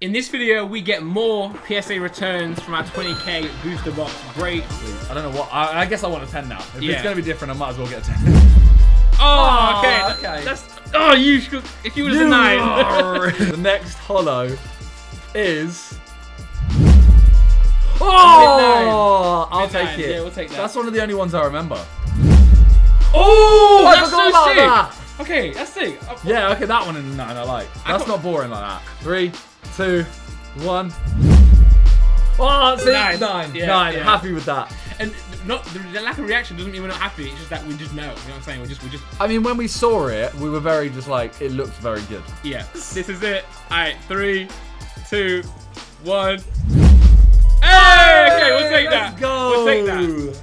In this video, we get more PSA returns from our 20k booster box break. I don't know what. I, I guess I want a 10 now. If Yeah. it's going to be different, I might as well get a 10. Oh, Oh, okay. okay. That's oh, you should. If you would have nine. the next holo is. Oh! I'll Midnight, take it. yeah, we'll take that. That's one of the only ones I remember. oh, oh I that's so about sick. that. Okay, that's sick. Yeah, okay, that one in the nine I like. I not boring like that. Three, two, one. Oh, see? Nine. Nine. Yeah, Nine. yeah. Happy with that. And not the, the lack of reaction doesn't mean we're not happy. It's just that we just know. You know what I'm saying? We just, we just, I mean, when we saw it, we were very just like, it looks very good. yeah. This is it. All right, three, two, one. Hey, okay, we'll take let's that. go. We'll take that.